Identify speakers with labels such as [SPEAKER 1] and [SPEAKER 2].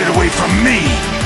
[SPEAKER 1] get away from me!